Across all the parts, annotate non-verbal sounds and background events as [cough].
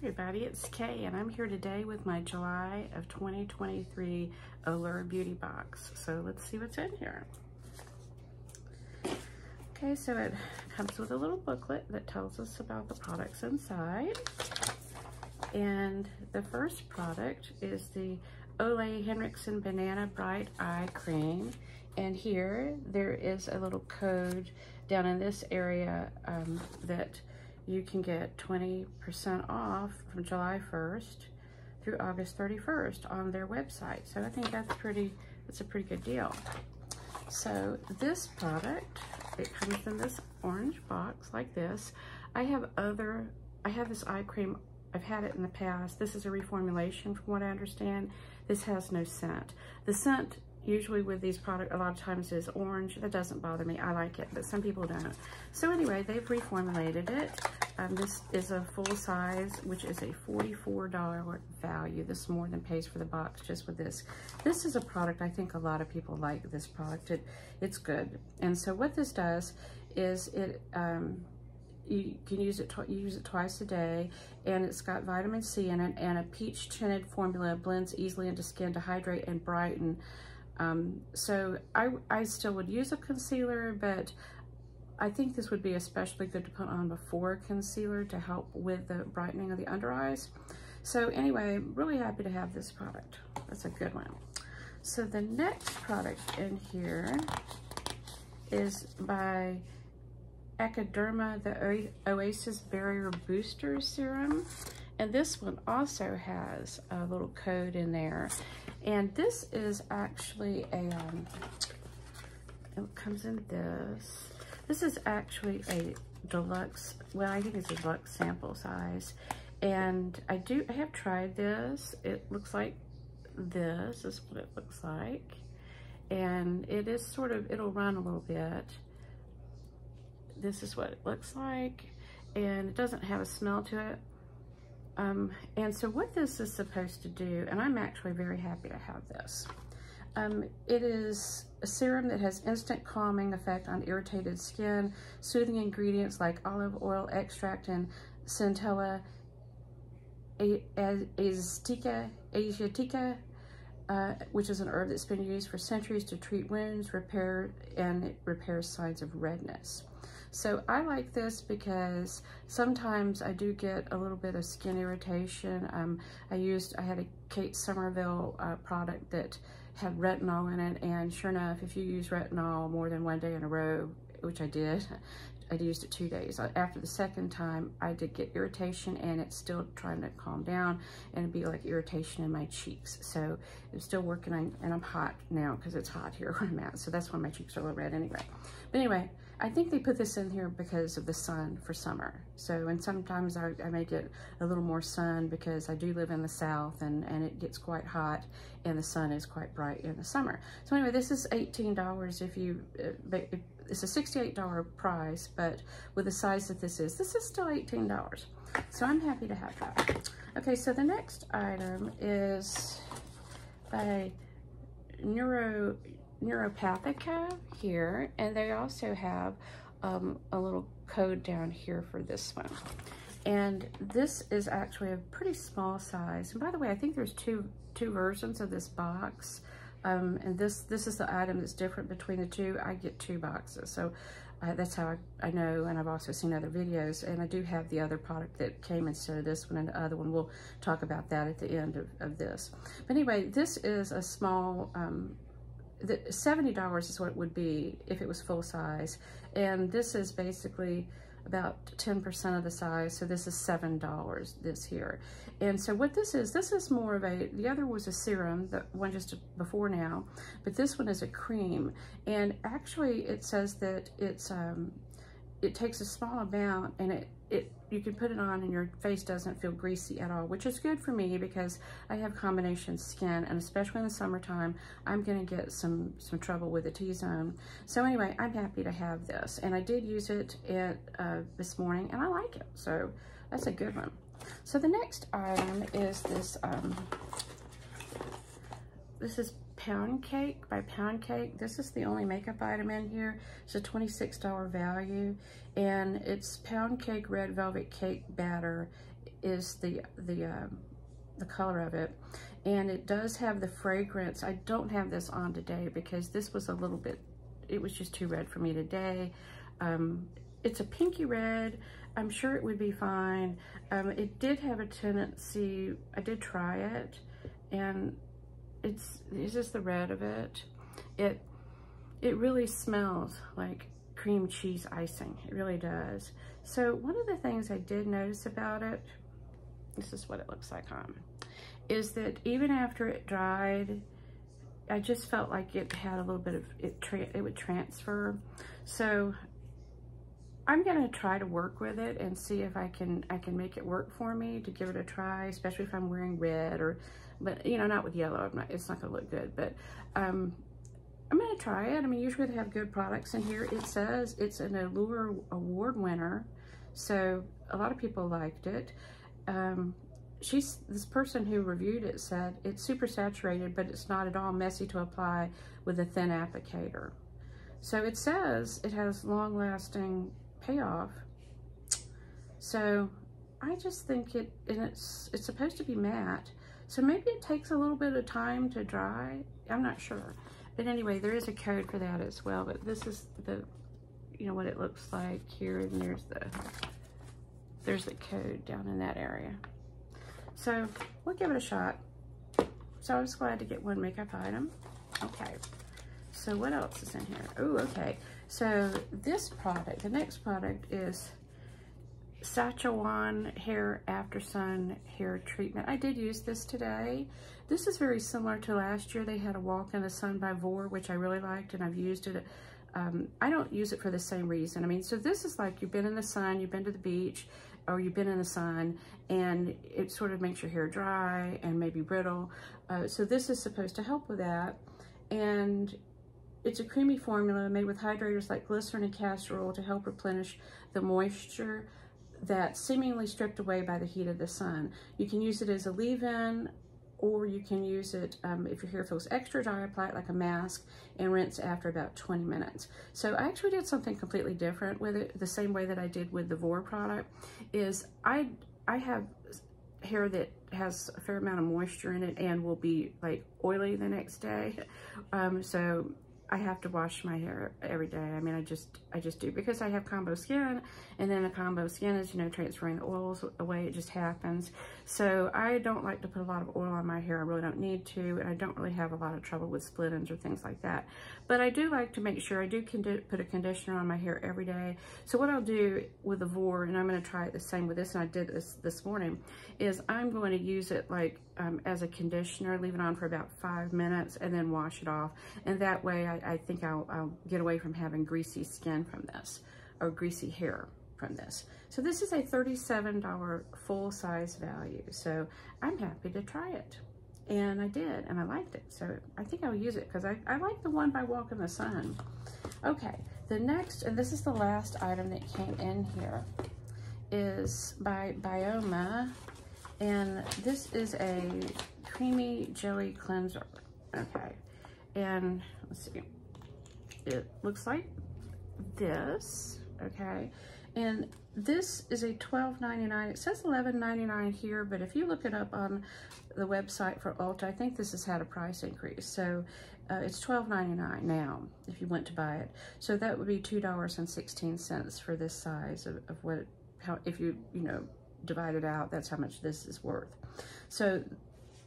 everybody, it's Kay and I'm here today with my July of 2023 Allure Beauty Box. So let's see what's in here. Okay, so it comes with a little booklet that tells us about the products inside. And the first product is the Ole Henriksen Banana Bright Eye Cream. And here there is a little code down in this area um, that you can get 20% off from July 1st through August 31st on their website. So I think that's pretty, that's a pretty good deal. So this product, it comes in this orange box like this. I have other, I have this eye cream, I've had it in the past. This is a reformulation from what I understand. This has no scent. The scent usually with these products, a lot of times is orange. That doesn't bother me. I like it, but some people don't. So anyway, they've reformulated it. Um, this is a full size, which is a $44 value. This more than pays for the box just with this. This is a product, I think a lot of people like this product. It, it's good. And so what this does is it, um, you can use it, you use it twice a day, and it's got vitamin C in it, and a peach tinted formula blends easily into skin to hydrate and brighten. Um, so I, I still would use a concealer, but I think this would be especially good to put on before concealer to help with the brightening of the under eyes. So anyway, really happy to have this product. That's a good one. So the next product in here is by Ecoderma, the Oasis Barrier Booster Serum. And this one also has a little code in there. And this is actually a, um, it comes in this. This is actually a deluxe, well, I think it's a deluxe sample size. And I do, I have tried this. It looks like this is what it looks like. And it is sort of, it'll run a little bit. This is what it looks like. And it doesn't have a smell to it. Um, and so what this is supposed to do, and I'm actually very happy to have this. Um, it is a serum that has instant calming effect on irritated skin, soothing ingredients like olive oil extract and centella asiatica, asiatica uh, which is an herb that's been used for centuries to treat wounds, repair, and it repairs signs of redness. So I like this because sometimes I do get a little bit of skin irritation. Um, I used, I had a Kate Somerville uh, product that had retinol in it, and sure enough, if you use retinol more than one day in a row, which I did, [laughs] I used it two days. After the second time, I did get irritation and it's still trying to calm down and it'd be like irritation in my cheeks. So it's still working and I'm hot now because it's hot here [laughs] where I'm at. So that's why my cheeks are a little red anyway. But anyway, I think they put this in here because of the sun for summer. So, and sometimes I, I may get a little more sun because I do live in the south and, and it gets quite hot and the sun is quite bright in the summer. So anyway, this is $18 if you, uh, it's a $68 price, but with the size that this is, this is still $18. So I'm happy to have that. Okay, so the next item is a Neuro, Neuropathica here, and they also have um, a little code down here for this one. And this is actually a pretty small size. And by the way, I think there's two two versions of this box. Um, and this this is the item that's different between the two. I get two boxes, so uh, that's how I, I, know, and I've also seen other videos, and I do have the other product that came instead of this one and the other one. We'll talk about that at the end of, of this. But anyway, this is a small, um, the $70 is what it would be if it was full size, and this is basically about 10% of the size. So this is $7 this here. And so what this is, this is more of a, the other was a serum, the one just before now, but this one is a cream. And actually it says that it's, um, it takes a small amount and it it you can put it on and your face doesn't feel greasy at all, which is good for me because I have combination skin and especially in the summertime, I'm gonna get some, some trouble with the T-zone. So anyway, I'm happy to have this and I did use it at, uh, this morning and I like it. So that's a good one. So the next item is this, um, this is Pound Cake by Pound Cake. This is the only makeup item in here. It's a $26 value. And it's Pound Cake Red Velvet Cake Batter is the, the, um, the color of it. And it does have the fragrance. I don't have this on today because this was a little bit, it was just too red for me today. Um, it's a pinky red. I'm sure it would be fine. Um, it did have a tendency, I did try it, and it's, it's just the red of it. It, it really smells like cream cheese icing. It really does. So one of the things I did notice about it, this is what it looks like on, is that even after it dried, I just felt like it had a little bit of, it, it would transfer. So I'm gonna try to work with it and see if I can I can make it work for me to give it a try, especially if I'm wearing red or, but you know, not with yellow. Not, it's not gonna look good, but um, I'm gonna try it. I mean, usually they have good products in here. It says it's an Allure Award winner, so a lot of people liked it. Um, she's this person who reviewed it said it's super saturated, but it's not at all messy to apply with a thin applicator. So it says it has long-lasting payoff. So I just think it, and it's, it's supposed to be matte. So maybe it takes a little bit of time to dry. I'm not sure. But anyway, there is a code for that as well. But this is the, you know, what it looks like here. And there's the, there's the code down in that area. So we'll give it a shot. So I was glad to get one makeup item. Okay. So what else is in here? Oh, okay. So this product, the next product is Sachajuan Hair After Sun Hair Treatment. I did use this today. This is very similar to last year. They had a Walk in the Sun by Vor, which I really liked, and I've used it. Um, I don't use it for the same reason. I mean, so this is like you've been in the sun, you've been to the beach, or you've been in the sun, and it sort of makes your hair dry and maybe brittle. Uh, so this is supposed to help with that. And it's a creamy formula made with hydrators like glycerin and castor oil to help replenish the moisture that's seemingly stripped away by the heat of the sun. You can use it as a leave-in or you can use it um, if your hair feels extra dry, apply it like a mask and rinse after about 20 minutes. So I actually did something completely different with it, the same way that I did with the Vor product, is I, I have hair that has a fair amount of moisture in it and will be like oily the next day. [laughs] Um, so I have to wash my hair every day. I mean, I just, I just do because I have combo skin and then the combo skin is, you know, transferring the oils away. It just happens. So I don't like to put a lot of oil on my hair. I really don't need to. And I don't really have a lot of trouble with split ends or things like that. But I do like to make sure I do put a conditioner on my hair every day. So what I'll do with the Vor, and I'm going to try it the same with this, and I did this this morning, is I'm going to use it like um, as a conditioner, leave it on for about five minutes, and then wash it off. And that way I, I think I'll, I'll get away from having greasy skin from this, or greasy hair from this. So this is a $37 full size value. So I'm happy to try it. And I did, and I liked it. So I think I'll use it because I, I like the one by Walk in the Sun. Okay, the next, and this is the last item that came in here, is by Byoma and this is a creamy jelly cleanser. Okay. And let's see. It looks like this. Okay. And this is a $12.99. It says $11.99 here, but if you look it up on the website for Ulta, I think this has had a price increase. So uh, it's $12.99 now if you went to buy it. So that would be $2.16 for this size of, of what, how, if you, you know, divide it out, that's how much this is worth. So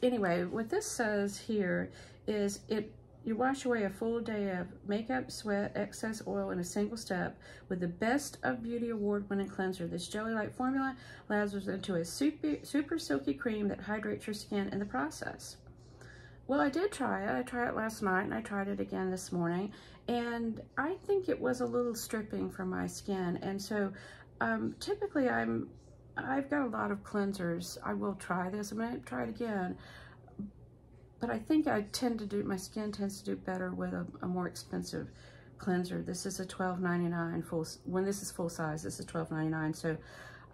anyway, what this says here is it you wash away a full day of makeup, sweat, excess oil in a single step with the best of beauty award winning cleanser. This jelly-like formula lathers into a super, super silky cream that hydrates your skin in the process. Well, I did try it. I tried it last night and I tried it again this morning. And I think it was a little stripping for my skin. And so um, typically I'm I've got a lot of cleansers. I will try this. I'm going to try it again. But I think I tend to do, my skin tends to do better with a, a more expensive cleanser. This is a $12.99 full, when this is full size, this is $12.99. So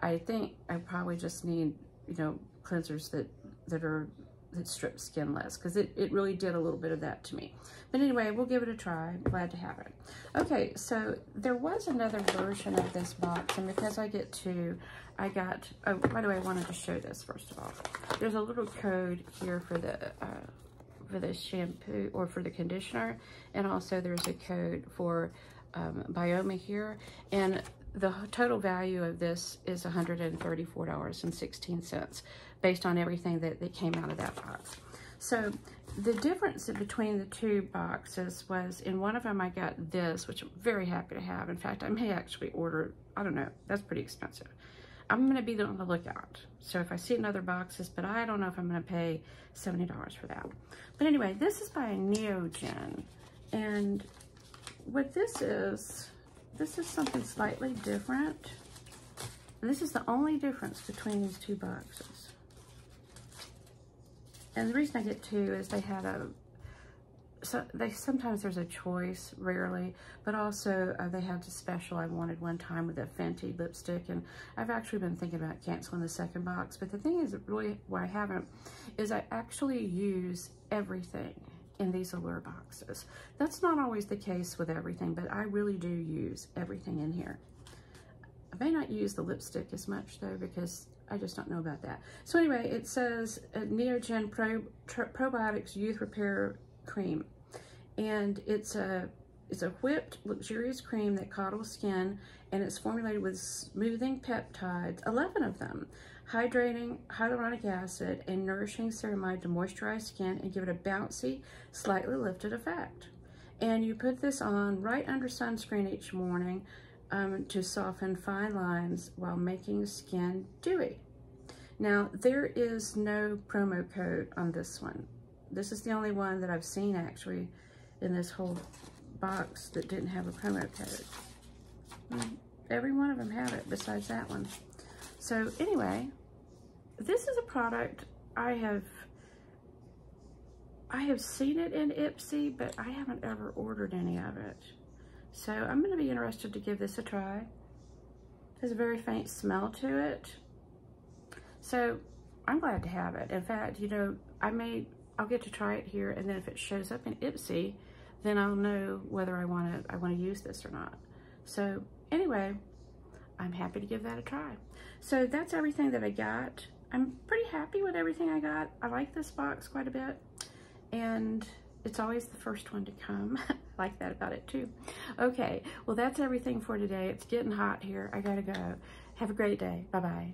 I think I probably just need, you know, cleansers that, that are, stripped skinless because it, it really did a little bit of that to me. But anyway, we'll give it a try. I'm glad to have it. Okay, so there was another version of this box, and because I get to, I got, oh, by the way, I wanted to show this first of all. There's a little code here for the, uh, for the shampoo or for the conditioner, and also there's a code for um, Byoma here, and the total value of this is $134.16 based on everything that, that came out of that box. So the difference between the two boxes was in one of them I got this, which I'm very happy to have. In fact, I may actually order, I don't know, that's pretty expensive. I'm going to be on the lookout. So if I see it in other boxes, but I don't know if I'm going to pay $70 for that. But anyway, this is by Neogen. And what this is, this is something slightly different. this is the only difference between these two boxes. And the reason I get two is they had a, so they sometimes there's a choice, rarely, but also uh, they had a special I wanted one time with a Fenty lipstick, and I've actually been thinking about canceling the second box, but the thing is, really, why I haven't, is I actually use everything in these Allure boxes. That's not always the case with everything, but I really do use everything in here. I may not use the lipstick as much though because I just don't know about that. So anyway, it says uh, Neogen Pro, Probiotics Youth Repair Cream. And it's a, it's a whipped, luxurious cream that coddles skin, and it's formulated with smoothing peptides, 11 of them, hydrating hyaluronic acid, and nourishing ceramide to moisturize skin and give it a bouncy, slightly lifted effect. And you put this on right under sunscreen each morning um, to soften fine lines while making skin dewy. Now, there is no promo code on this one. This is the only one that I've seen actually in this whole box that didn't have a promo code. Hmm, every one of them have it besides that one. So anyway, this is a product I have I have seen it in Ipsy, but I haven't ever ordered any of it. So I'm going to be interested to give this a try. There's a very faint smell to it. So I'm glad to have it. In fact, you know, I may, I'll get to try it here and then if it shows up in Ipsy, then I'll know whether I want to, I want to use this or not. So anyway, I'm happy to give that a try. So that's everything that I got. I'm pretty happy with everything I got. I like this box quite a bit. And it's always the first one to come. [laughs] like that about it too. Okay, well that's everything for today. It's getting hot here. I gotta go. Have a great day. Bye-bye.